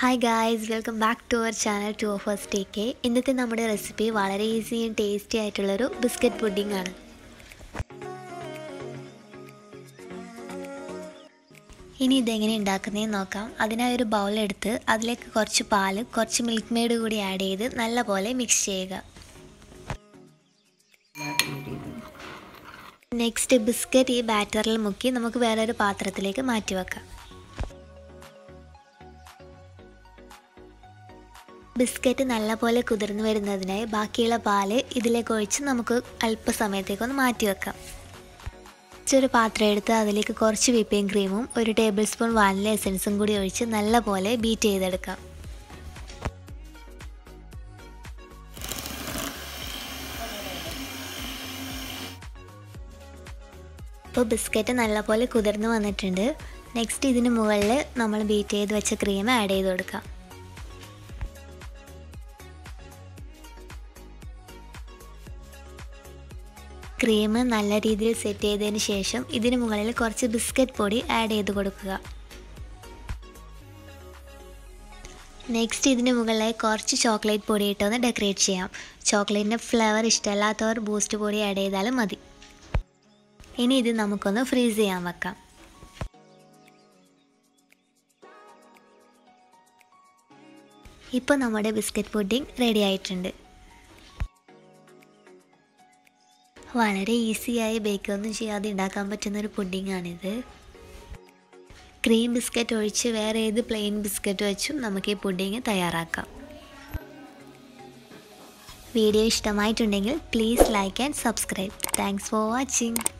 Hi guys welcome back to our channel two of first take K ഇന്നത്തെ നമ്മുടെ recipe വളരെ ഈസിയും tasty ആയിട്ടുള്ളൊരു ബിസ്ക്കറ്റ് പുഡിംഗ് ആണ്. ഇനി ഇതെങ്ങനെ ഉണ്ടാക്കുന്നതെന്ന് നോക്കാം. അതിനായി ഒരു ബൗളെടുത്ത് അതിലേക്ക് കുറച്ച് പാൽ കുറച്ച് മിൽക്ക് മെയ്ഡ് കൂടി ആഡ് ചെയ്ത് നല്ലപോലെ മിക്സ് ചെയ്യുക. നെക്സ്റ്റ് ബിസ്ക്കറ്റ് ഈ ബാറ്ററിൽ മുക്കി നമുക്ക് വേറൊരു പാത്രത്തിലേക്ക് മാറ്റി വെക്കാം. ബിസ്ക്കറ്റ് നല്ലപോലെ കുതിർന്നു വരുന്നതിനായി ബാക്കിയുള്ള പാൽ ഇതിലേക്ക് ഒഴിച്ച് നമുക്ക് അല്പസമയത്തേക്കൊന്ന് മാറ്റി വെക്കാം. ഒരു പാത്രം എടുത്ത് അതിലേക്ക് കുറച്ച് വിപ്പിംഗ് ക്രീമും ഒരു ടേബിൾ സ്പൂൺ വാനില എസൻസും കൂടി ഒഴിച്ച് നല്ലപോലെ ബീറ്റ് ചെയ്തെടുക്കാം. ഇപ്പോൾ ബിസ്ക്കറ്റ് നല്ലപോലെ കുതിർന്ന് വന്നിട്ടുണ്ട്. നെക്സ്റ്റ് ഇതിന് മുകളിൽ നമ്മൾ ബീറ്റ് ചെയ്ത് വെച്ച ക്രീം ആഡ് ചെയ്ത് കൊടുക്കാം. ക്രീം നല്ല രീതിയിൽ സെറ്റ് ചെയ്തതിന് ശേഷം ഇതിന് മുകളിൽ കുറച്ച് ബിസ്ക്കറ്റ് പൊടി ആഡ് ചെയ്ത് കൊടുക്കുക. നെക്സ്റ്റ് ഇതിന് മുകളിലായി കുറച്ച് ചോക്ലേറ്റ് പൊടി ഇട്ടൊന്ന് ഡെക്കറേറ്റ് ചെയ്യാം. ചോക്ലേറ്റിന്റെ ഫ്ലേവർ ഇഷ്ടമല്ലാത്തവർ ബൂസ്റ്റ് പൊടി ആഡ് ചെയ്താലും മതി. ഇനി ഇത് നമുക്കൊന്ന് ഫ്രീസ് ചെയ്യാൻ വെക്കാം. ഇപ്പോൾ നമ്മുടെ ബിസ്ക്കറ്റ് പുഡിംഗ് റെഡി ആയിട്ടുണ്ട്. വളരെ ഈസിയായി ബേക്കൊന്നും ചെയ്യാതെ ഉണ്ടാക്കാൻ പറ്റുന്ന ഒരു പുഡിങ്ങാണിത്. ക്രീം ബിസ്ക്കറ്റ് ഒഴിച്ച് വേറെ ഏത് പ്ലെയിൻ ബിസ്ക്കറ്റ് വെച്ചും നമുക്ക് ഈ പുഡിങ് തയ്യാറാക്കാം. വീഡിയോ ഇഷ്ടമായിട്ടുണ്ടെങ്കിൽ please like and subscribe. Thanks for watching.